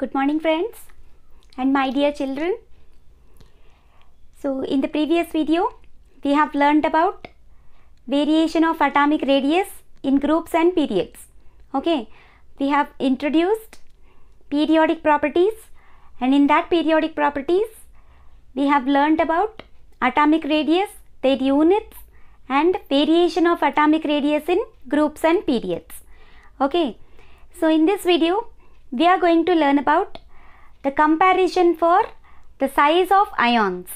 Good morning, friends, and my dear children. So, in the previous video, we have learned about variation of atomic radius in groups and periods. Okay, we have introduced periodic properties, and in that periodic properties, we have learned about atomic radius, their units, and variation of atomic radius in groups and periods. Okay, so in this video, we are going to learn about the comparison for the size of ions.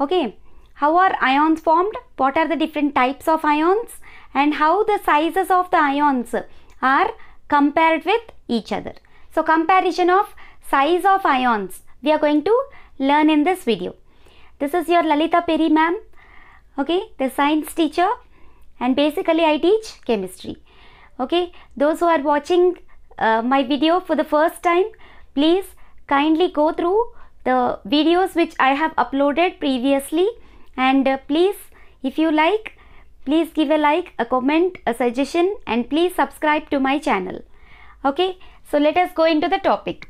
Okay, how are ions formed? What are the different types of ions? And how the sizes of the ions are compared with each other. So, comparison of size of ions we are going to learn in this video. This is your Lalita Peri ma'am, okay, the science teacher, and basically I teach chemistry. Okay, those who are watching uh, my video for the first time, please kindly go through the videos which I have uploaded previously. And uh, please if you like please give a like a comment a suggestion and please subscribe to my channel. Okay? So let us go into the topic.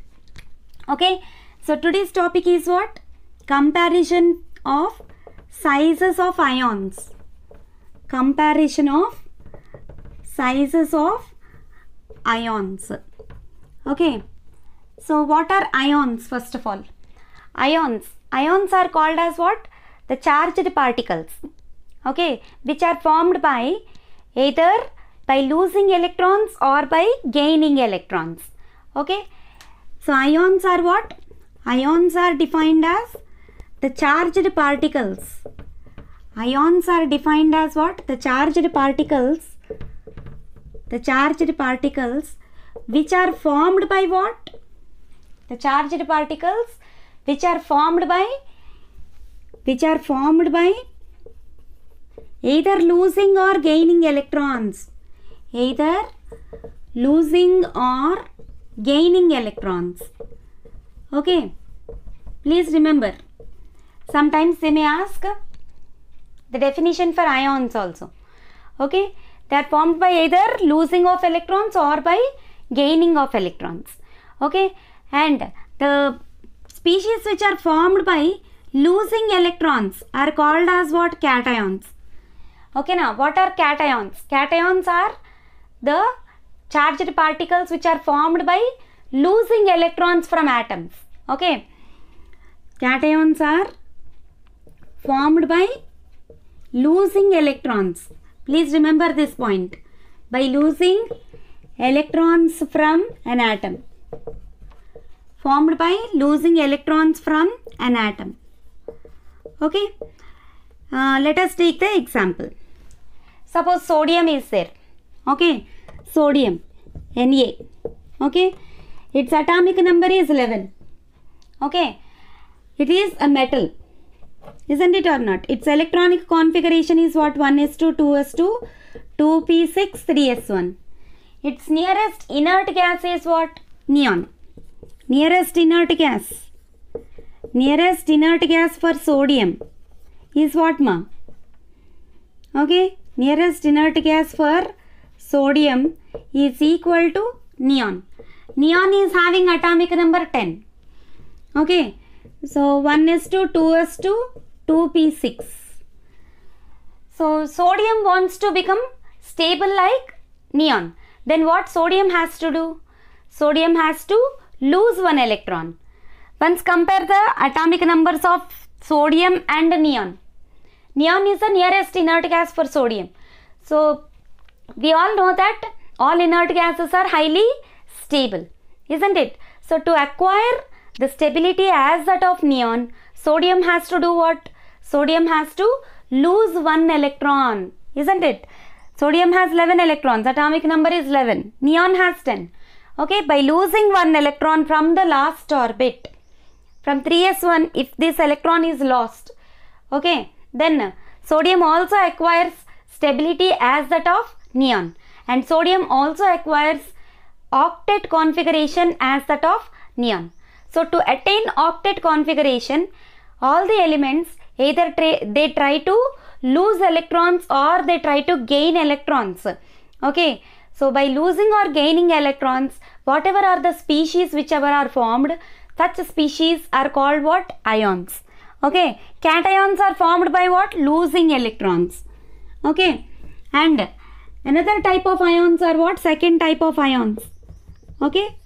Okay? So today's topic is what? Comparison of sizes of ions. Comparison of sizes of ions. Okay. So what are ions first of all? Ions. Ions are called as what? The charged particles. Okay. Which are formed by either by losing electrons or by gaining electrons. Okay. So ions are what? Ions are defined as the charged particles. Ions are defined as what? The charged particles the charged particles which are formed by what? The charged particles which are formed by which are formed by either losing or gaining electrons. Either losing or gaining electrons. Okay. Please remember. Sometimes they may ask the definition for ions also. Okay they are formed by either losing of electrons or by gaining of electrons. Okay? And the species which are formed by losing electrons are called as what? Cations. Okay now what are cations? Cations are the charged particles which are formed by losing electrons from atoms. Okay? Cations are formed by losing electrons please remember this point. By losing electrons from an atom. Formed by losing electrons from an atom. Okay? Uh, let us take the example. Suppose sodium is there. Okay? Sodium. Na okay? Its atomic number is 11 okay? It is a metal isn't it or not? Its electronic configuration is what? 1s2 2s2 2p6 3s1 its nearest inert gas is what? Neon. Nearest inert gas. Nearest inert gas for sodium is what ma? Okay? Nearest inert gas for sodium is equal to neon. Neon is having atomic number 10 okay so 1 is to 2 is to 2p6 so sodium wants to become stable like neon. Then what sodium has to do? Sodium has to lose one electron. Once compare the atomic numbers of sodium and neon. Neon is the nearest inert gas for sodium. So we all know that all inert gases are highly stable isn't it? So to acquire the stability as that of neon. Sodium has to do what? Sodium has to lose one electron isn't it? Sodium has 11 electrons. Atomic number is 11 neon has 10 okay by losing one electron from the last orbit from 3s1 if this electron is lost okay then sodium also acquires stability as that of neon. And sodium also acquires octet configuration as that of neon so to attain octet configuration all the elements either they try to lose electrons or they try to gain electrons. Okay? So by losing or gaining electrons whatever are the species whichever are formed such species are called what? Ions. Okay? Cations are formed by what? Losing electrons. Okay? And another type of ions are what? Second type of ions. Okay?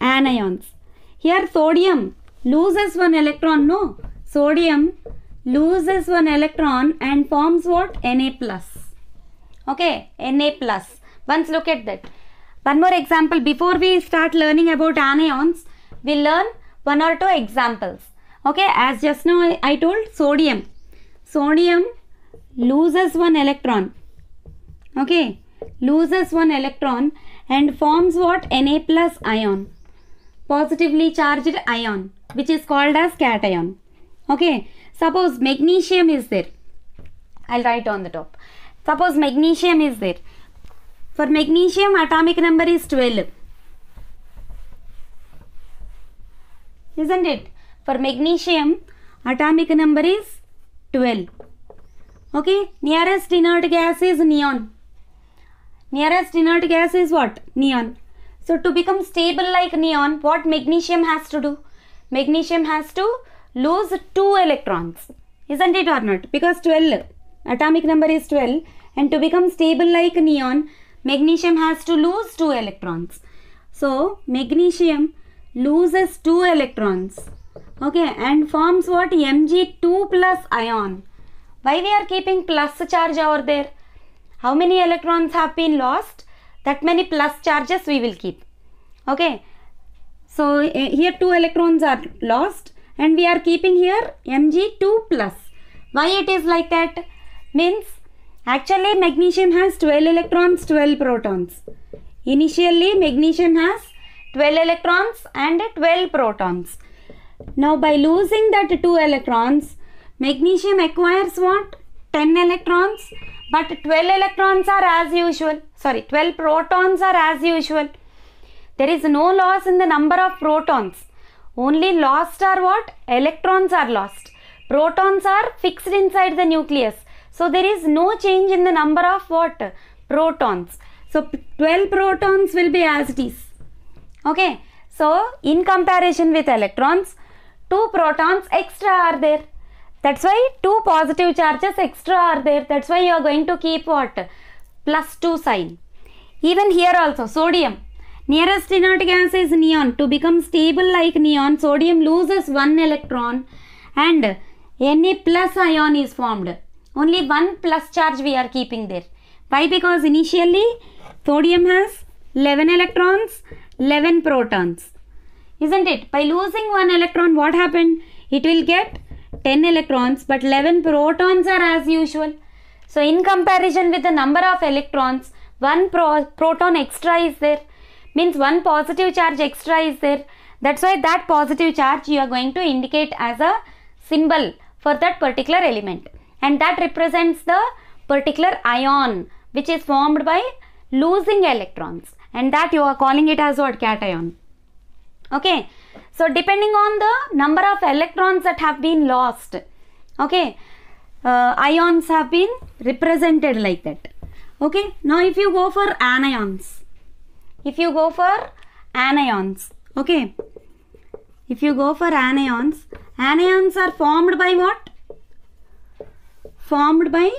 Anions here sodium. Loses one electron no? Sodium loses one electron and forms what? Na plus. Okay na plus. Once look at that. One more example. Before we start learning about anions we'll learn one or two examples. Okay as just now I, I told sodium. Sodium loses one electron. Okay loses one electron and forms what? Na plus ion positively charged ion which is called as cation. Okay? Suppose magnesium is there. I'll write on the top. Suppose magnesium is there. For magnesium atomic number is 12 isn't it? For magnesium atomic number is 12 okay? Nearest inert gas is neon. Nearest inert gas is what? Neon so to become stable like neon what magnesium has to do? Magnesium has to lose two electrons isn't it or not? Because 12 atomic number is 12 and to become stable like neon magnesium has to lose two electrons. So magnesium loses two electrons okay? And forms what? Mg2 plus ion. Why we are keeping plus charge over there? How many electrons have been lost that many plus charges we will keep. Okay? So eh, here two electrons are lost and we are keeping here mg2 plus. Why it is like that? Means actually magnesium has 12 electrons 12 protons. Initially magnesium has 12 electrons and 12 protons. Now by losing that two electrons magnesium acquires what? 10 electrons. But 12 electrons are as usual sorry 12 protons are as usual. There is no loss in the number of protons. Only lost are what? Electrons are lost. Protons are fixed inside the nucleus. So there is no change in the number of what? Protons. So 12 protons will be as it is. Okay? So in comparison with electrons two protons extra are there. That's why two positive charges extra are there. That's why you are going to keep what plus 2 sign. Even here also sodium. Nearest inert gas is neon. To become stable like neon sodium loses one electron and na plus ion is formed. Only one plus charge we are keeping there. Why? Because initially sodium has 11 electrons 11 protons. Isn't it? By losing one electron what happened? It will get 10 electrons but 11 protons are as usual so in comparison with the number of electrons one pro- proton extra is there. Means one positive charge extra is there. That's why that positive charge you are going to indicate as a symbol for that particular element. And that represents the particular ion which is formed by losing electrons. And that you are calling it as what? Cation. Okay? So depending on the number of electrons that have been lost. Okay uh, ions have been represented like that. Okay? Now if you go for anions. If you go for anions. Okay? If you go for anions anions are formed by what? Formed by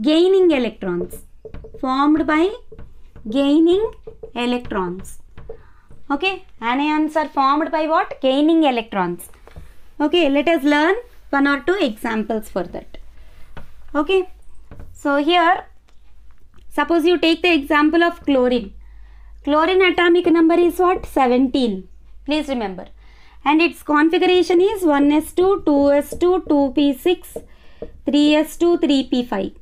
gaining electrons. Formed by gaining electrons. Okay? Anions are formed by what? Gaining electrons. Okay? Let us learn one or two examples for that okay. So here suppose you take the example of chlorine. Chlorine atomic number is what? 17 please remember. And its configuration is 1s2 2s2 2p6 3s2 3p5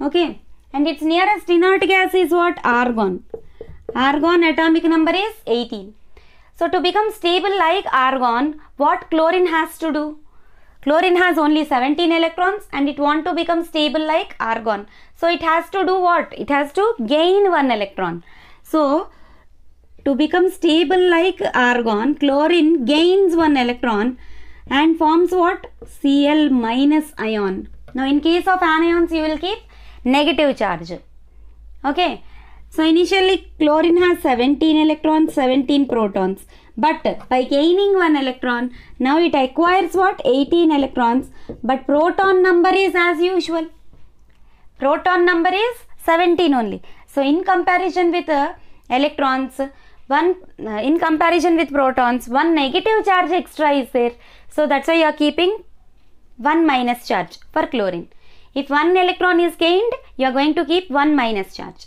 okay. And its nearest inert gas is what? Argon. Argon atomic number is 18 so to become stable like argon what chlorine has to do chlorine has only 17 electrons and it want to become stable like argon. So it has to do what? It has to gain one electron. So to become stable like argon chlorine gains one electron and forms what? Cl minus ion. Now in case of anions you will keep negative charge. Okay? So initially chlorine has 17 electrons, 17 protons. But by gaining one electron, now it acquires what? 18 electrons. But proton number is as usual. Proton number is 17 only. So in comparison with uh, electrons, one uh, in comparison with protons, one negative charge extra is there. So that's why you are keeping one minus charge for chlorine. If one electron is gained, you are going to keep one minus charge.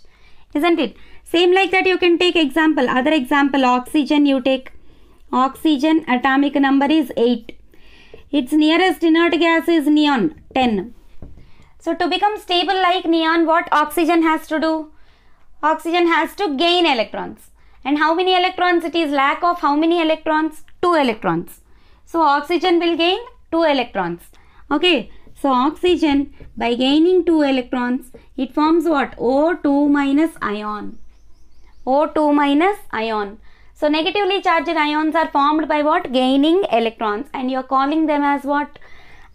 Isn't it? Same like that you can take example. Other example, oxygen you take. Oxygen atomic number is 8. Its nearest inert gas is neon, 10. So to become stable like neon, what oxygen has to do? Oxygen has to gain electrons. And how many electrons it is lack of how many electrons? 2 electrons. So oxygen will gain 2 electrons. Okay. So oxygen by gaining 2 electrons it forms what? O2 minus ion. O2 minus ion. So negatively charged ions are formed by what? Gaining electrons and you are calling them as what?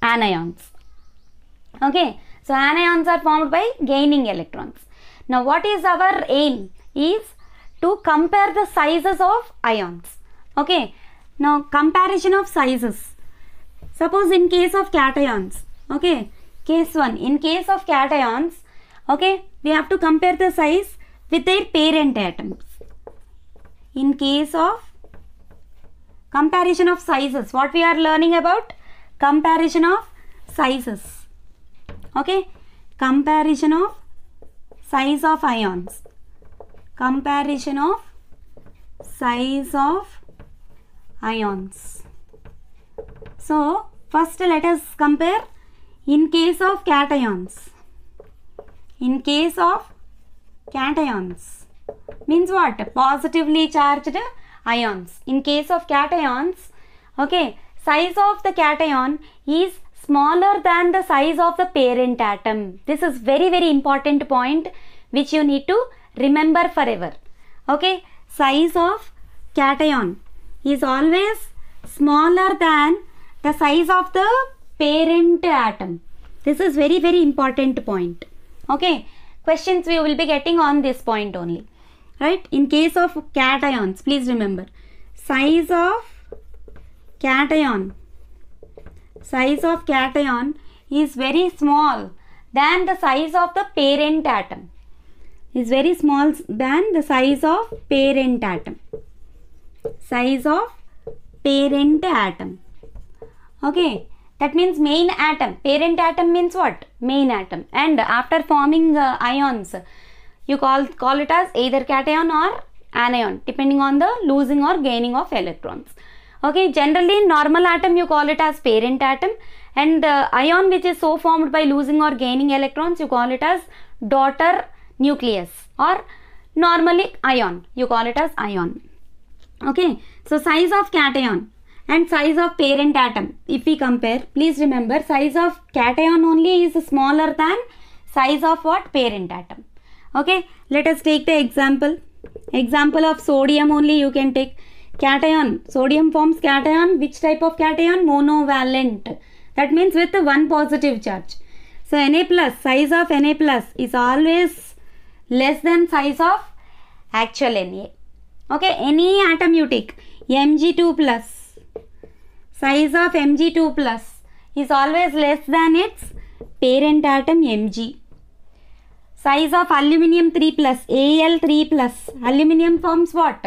Anions. Okay. So anions are formed by gaining electrons. Now what is our aim? Is to compare the sizes of ions. Okay. Now comparison of sizes. Suppose in case of cations. Okay. Case 1. In case of cations. Okay. We have to compare the size with their parent atoms. In case of comparison of sizes. What we are learning about? Comparison of sizes. Okay. Comparison of size of ions comparison of size of ions so first let us compare in case of cations in case of cations means what? Positively charged ions. In case of cations okay size of the cation is smaller than the size of the parent atom. This is very very important point which you need to remember forever. Okay size of cation is always smaller than the size of the parent atom. This is very very important point. Okay questions we will be getting on this point only right? In case of cations please remember. Size of cation. Size of cation is very small than the size of the parent atom. Is very small than the size of parent atom. Size of parent atom. Okay? That means main atom. Parent atom means what? Main atom. And after forming uh, ions you call call it as either cation or anion depending on the losing or gaining of electrons. Okay generally normal atom you call it as parent atom. And the ion which is so formed by losing or gaining electrons you call it as daughter nucleus or normally ion. You call it as ion. Okay so size of cation and size of parent atom. If we compare please remember size of cation only is smaller than size of what? Parent atom okay let us take the example. Example of sodium only you can take. Cation sodium forms cation which type of cation? Monovalent. That means with the one positive charge. So na plus size of na plus is always less than size of actual na. Okay any atom you take mg2 plus size of mg2 plus is always less than its parent atom mg size of aluminium 3 plus al3 plus. Aluminium forms what?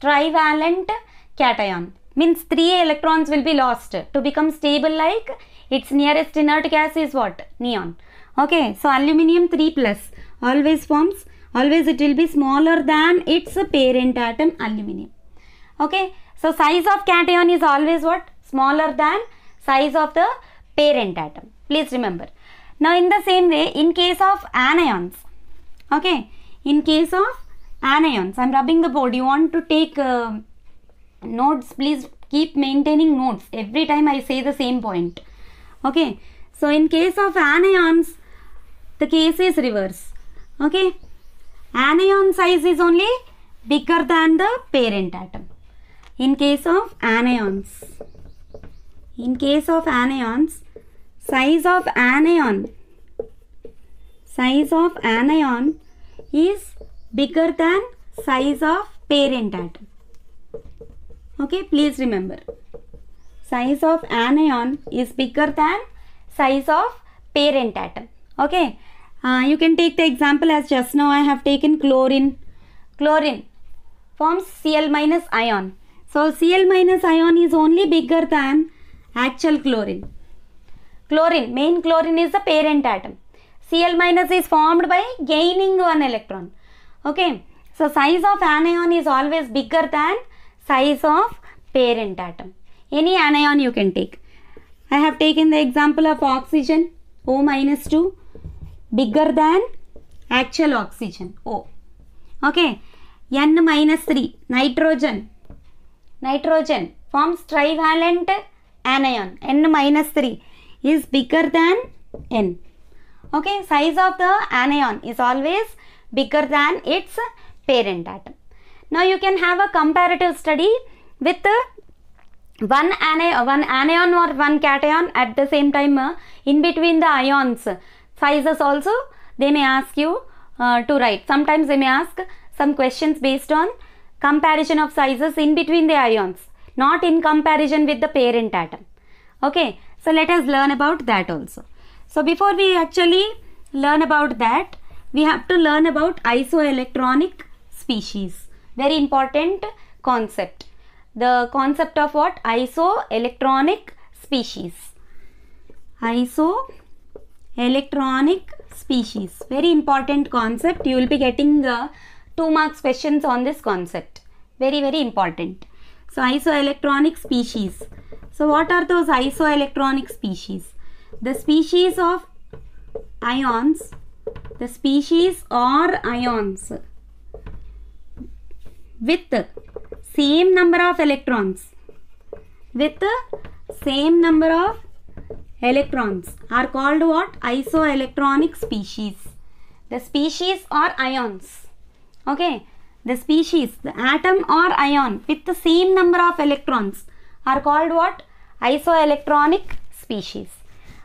Trivalent cation. Means 3 electrons will be lost. To become stable like its nearest inert gas is what? Neon. Okay so aluminium 3 plus always forms. Always it will be smaller than its parent atom aluminium. Okay so size of cation is always what? Smaller than size of the parent atom. Please remember now in the same way in case of anions okay in case of anions i'm rubbing the board. You want to take uh, notes. Please keep maintaining notes every time i say the same point okay. So in case of anions the case is reverse okay. Anion size is only bigger than the parent atom. In case of anions in case of anions size of anion. Size of anion is bigger than size of parent atom okay please remember. Size of anion is bigger than size of parent atom okay uh, you can take the example as just now i have taken chlorine. Chlorine forms cl minus ion. So cl minus ion is only bigger than actual chlorine chlorine. Main chlorine is the parent atom. Cl minus is formed by gaining one electron. Okay. So size of anion is always bigger than size of parent atom. Any anion you can take. I have taken the example of oxygen o minus 2 bigger than actual oxygen o. Okay. N minus 3 nitrogen. Nitrogen forms trivalent anion. N minus 3 is bigger than n. Okay size of the anion is always bigger than its parent atom now you can have a comparative study with one anion one anion or one cation at the same time uh, in between the ions. Sizes also they may ask you uh, to write. Sometimes they may ask some questions based on comparison of sizes in between the ions not in comparison with the parent atom okay so let us learn about that also. So before we actually learn about that we have to learn about isoelectronic species. Very important concept. The concept of what? Isoelectronic species. Isoelectronic species. Very important concept. You will be getting the two marks questions on this concept. Very very important. So isoelectronic species so what are those isoelectronic species? The species of ions. The species or ions with the same number of electrons. With the same number of electrons are called what? Isoelectronic species. The species or ions. Okay? The species the atom or ion with the same number of electrons are called what? Isoelectronic species.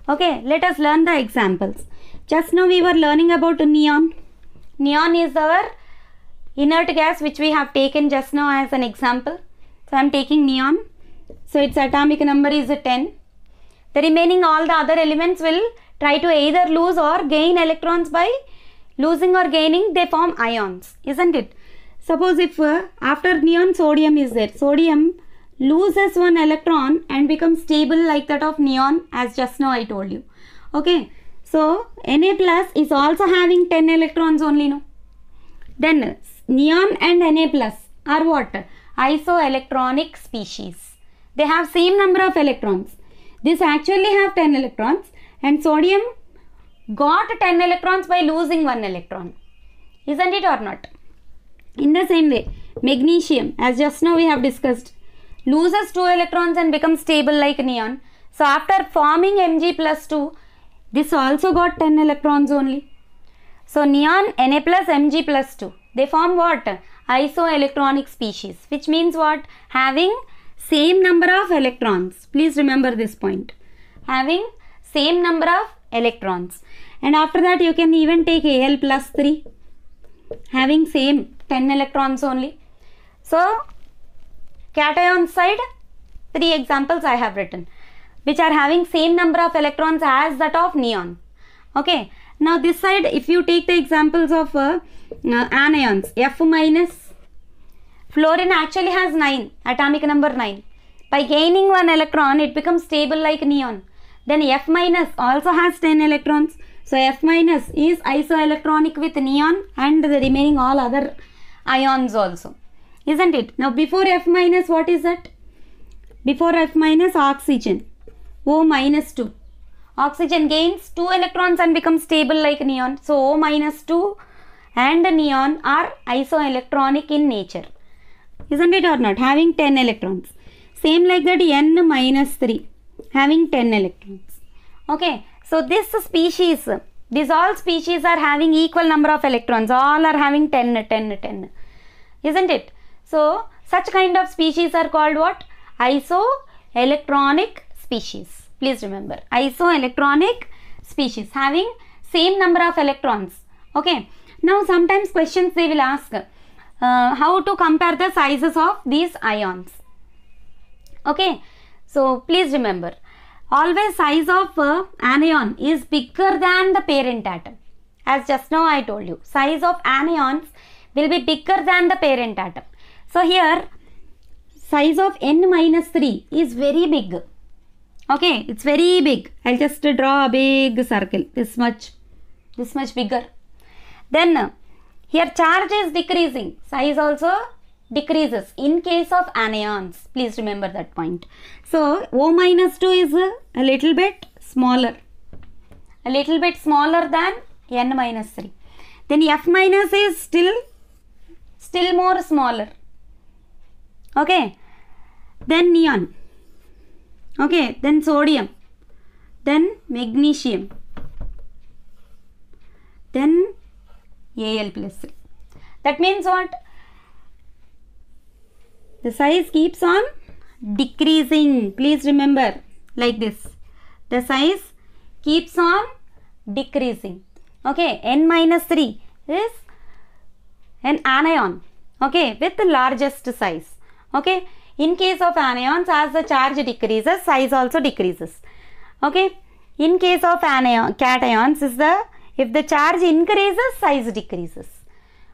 Okay let us learn the examples. Just now we were learning about neon. Neon is our inert gas which we have taken just now as an example. So i am taking neon. So its atomic number is 10 the remaining all the other elements will try to either lose or gain electrons by losing or gaining. They form ions isn't it? Suppose if uh, after neon sodium is there. Sodium loses one electron and becomes stable like that of neon as just now i told you. Okay? So na plus is also having 10 electrons only no? Then neon and na plus are what? Isoelectronic species. They have same number of electrons. This actually have 10 electrons and sodium got 10 electrons by losing one electron. Isn't it or not? In the same way magnesium as just now we have discussed loses 2 electrons and becomes stable like neon. So after forming mg plus 2 this also got 10 electrons only. So neon na plus mg plus 2 they form what? Isoelectronic species which means what? Having same number of electrons. Please remember this point. Having same number of electrons. And after that you can even take al plus 3 having same 10 electrons only. So cation side three examples i have written which are having same number of electrons as that of neon. Okay. Now this side if you take the examples of uh, anions f minus fluorine actually has 9 atomic number 9 by gaining one electron it becomes stable like neon. Then f minus also has 10 electrons. So f minus is isoelectronic with neon and the remaining all other ions also isn't it? Now before f minus what is that? Before f minus oxygen. O minus 2 oxygen gains 2 electrons and becomes stable like neon. So o minus 2 and neon are isoelectronic in nature. Isn't it or not? Having 10 electrons. Same like that n minus 3 having 10 electrons. Okay. So this species these all species are having equal number of electrons. All are having 10 10 10 isn't it so such kind of species are called what? Isoelectronic species. Please remember isoelectronic species having same number of electrons. Okay. Now sometimes questions they will ask uh, how to compare the sizes of these ions. Okay. So please remember always size of uh, anion is bigger than the parent atom. As just now i told you size of anions will be bigger than the parent atom so here size of n minus 3 is very big. Okay it's very big. I'll just draw a big circle. This much this much bigger. Then here charge is decreasing. Size also decreases in case of anions. Please remember that point. So o minus 2 is a, a little bit smaller. A little bit smaller than n minus 3 then f minus is still still more smaller okay? Then neon. Okay? Then sodium. Then magnesium. Then al plus 3 that means what? The size keeps on decreasing. Please remember like this. The size keeps on decreasing. Okay? N minus 3 is an anion. Okay? With the largest size okay? In case of anions as the charge decreases size also decreases. Okay? In case of anion cations is the if the charge increases size decreases.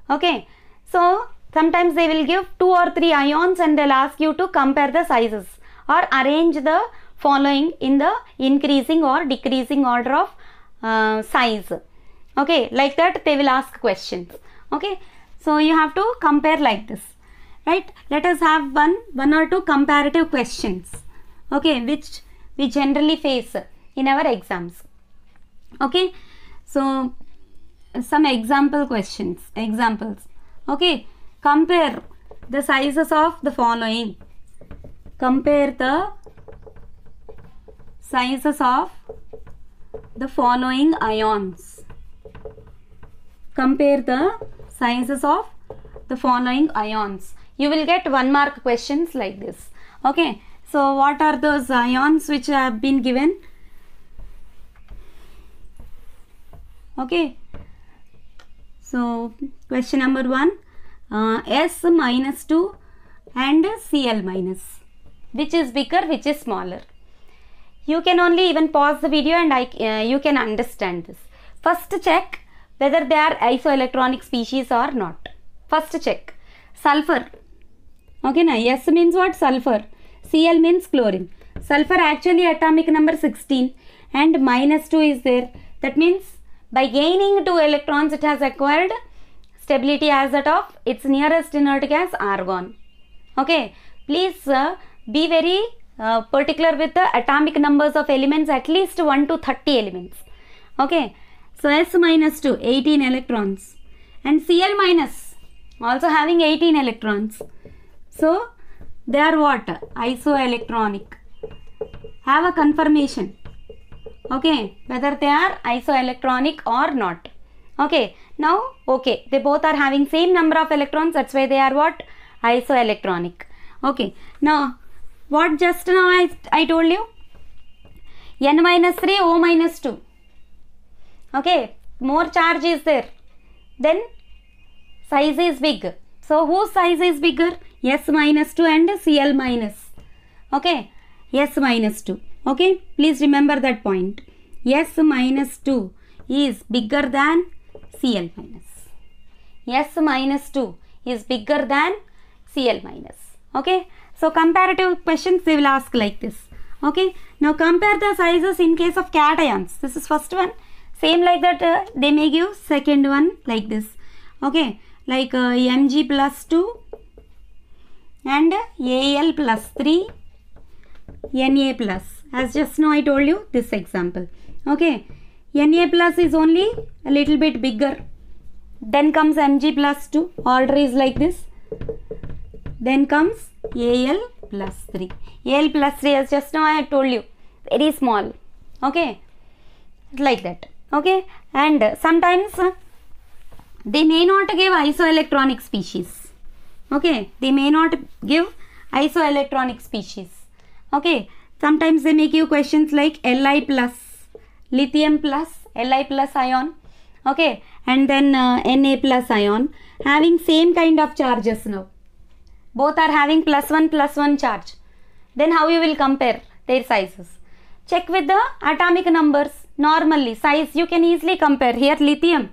Okay? So sometimes they will give two or three ions and they'll ask you to compare the sizes or arrange the following in the increasing or decreasing order of uh, size. Okay? Like that they will ask questions. Okay? So you have to compare like this right? Let us have one one or two comparative questions. Okay which we generally face in our exams. Okay? So some example questions examples. Okay? Compare the sizes of the following. Compare the sizes of the following ions. Compare the sizes of the following ions you will get one mark questions like this. Okay. So what are those ions which have been given? Okay. So question number 1 uh, s minus 2 and cl minus. Which is bigger which is smaller? You can only even pause the video and I, uh, you can understand this. First check whether they are isoelectronic species or not. First check. Sulfur okay now s means what? Sulfur. Cl means chlorine. Sulfur actually atomic number 16 and minus 2 is there. That means by gaining 2 electrons it has acquired stability as that of its nearest inert gas argon. Okay? Please uh, be very uh, particular with the atomic numbers of elements at least 1 to 30 elements. Okay? So s minus 2 18 electrons. And cl minus also having 18 electrons so they are what? Isoelectronic. Have a confirmation. Okay whether they are isoelectronic or not. Okay now okay they both are having same number of electrons that's why they are what? Isoelectronic. Okay now what just now i, I told you? N minus 3 o minus 2 okay more charge is there. Then size is big. So whose size is bigger s minus 2 and cl minus. Okay? S minus 2 okay? Please remember that point. S minus 2 is bigger than cl minus. S minus 2 is bigger than cl minus. Okay? So comparative questions they will ask like this. Okay? Now compare the sizes in case of cations. This is first one. Same like that uh, they may give second one like this. Okay? Like uh, mg plus 2 and al plus 3 na plus. As just now i told you this example. Okay na plus is only a little bit bigger. Then comes mg plus 2 order is like this. Then comes al plus 3 al plus 3 as just now i told you very small. Okay like that. Okay and sometimes they may not give isoelectronic species okay they may not give isoelectronic species. Okay sometimes they make you questions like li plus lithium plus li plus ion. Okay and then uh, Na plus ion. Having same kind of charges now both are having plus 1 plus 1 charge. Then how you will compare their sizes? Check with the atomic numbers. Normally size you can easily compare. Here lithium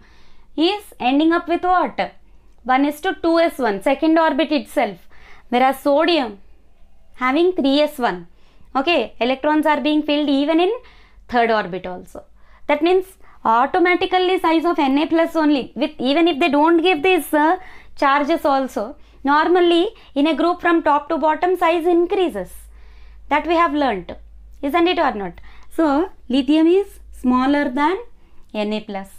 is ending up with what 1 is to 2s1 second orbit itself. Whereas sodium having 3s1 okay electrons are being filled even in third orbit also. That means automatically size of Na plus only with even if they don't give these uh, charges also normally in a group from top to bottom size increases. That we have learnt isn't it or not? So lithium is smaller than Na plus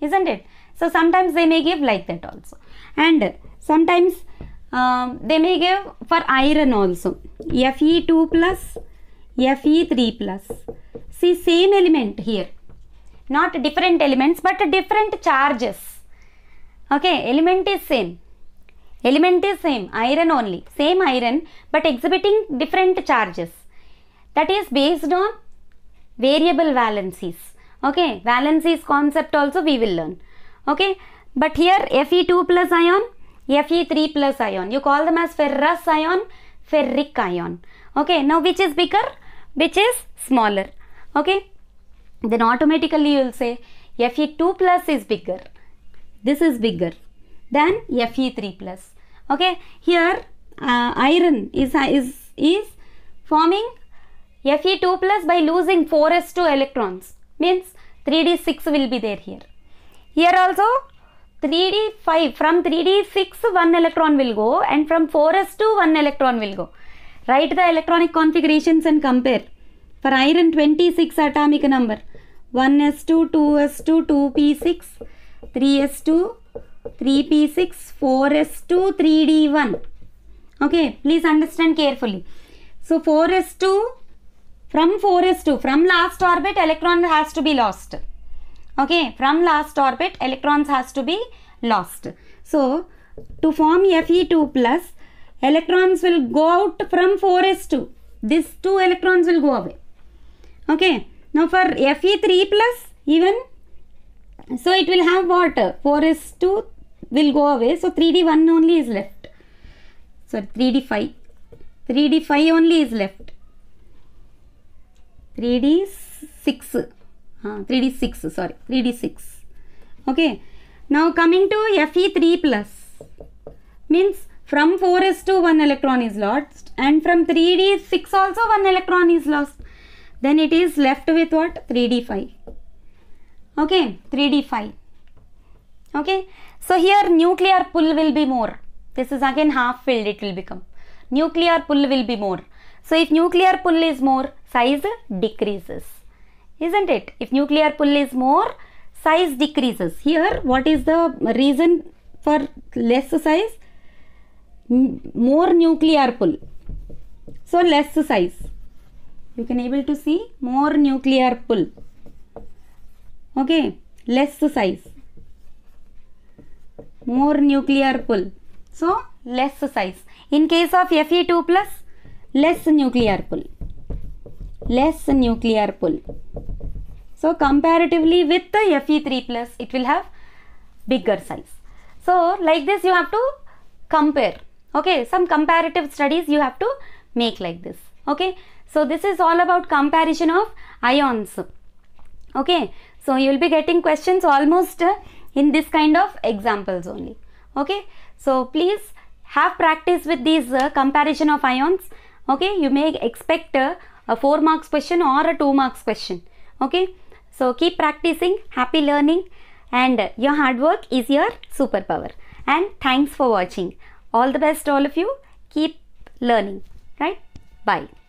isn't it so sometimes they may give like that also. And sometimes um, they may give for iron also. Fe2 plus fe3 plus. See same element here. Not different elements but different charges. Okay element is same. Element is same iron only. Same iron but exhibiting different charges. That is based on variable valencies. Okay valencies concept also we will learn okay? But here fe2 plus ion fe3 plus ion. You call them as ferrous ion ferric ion. Okay? Now which is bigger? Which is smaller? Okay? Then automatically you will say fe2 plus is bigger. This is bigger than fe3 plus. Okay? Here uh, iron is is is forming fe2 plus by losing 4s2 electrons. Means 3d6 will be there here here also 3d5 from 3d6 one electron will go and from 4s2 one electron will go. Write the electronic configurations and compare. For iron 26 atomic number. 1s2 2s2 2p6 3s2 3p6 4s2 3d1 okay please understand carefully. So 4s2 from 4s2 from last orbit electron has to be lost okay from last orbit electrons has to be lost. So to form fe2 plus electrons will go out from 4s2 these two electrons will go away. Okay now for fe3 plus even so it will have what? 4s2 will go away. So 3d1 only is left. So 3d5 3d5 only is left. 3d6 uh, 3d6 sorry 3d6 okay now coming to fe3 plus. Means from 4s to 1 electron is lost and from 3d6 also 1 electron is lost. Then it is left with what? 3d5 okay 3d5 okay so here nuclear pull will be more. This is again half filled it will become. Nuclear pull will be more. So if nuclear pull is more size decreases isn't it? If nuclear pull is more size decreases. Here what is the reason for less size? More nuclear pull. So less size. You can able to see more nuclear pull. Okay less size. More nuclear pull. So less size. In case of fe2 plus less nuclear pull. Less nuclear pull so comparatively with the fe3 plus it will have bigger size. So like this you have to compare. Okay some comparative studies you have to make like this. Okay so this is all about comparison of ions. Okay so you will be getting questions almost uh, in this kind of examples only. Okay so please have practice with these uh, comparison of ions. Okay you may expect uh, a 4 marks question or a 2 marks question. Okay so keep practicing. Happy learning. And your hard work is your superpower. And thanks for watching. All the best all of you. Keep learning. Right? Bye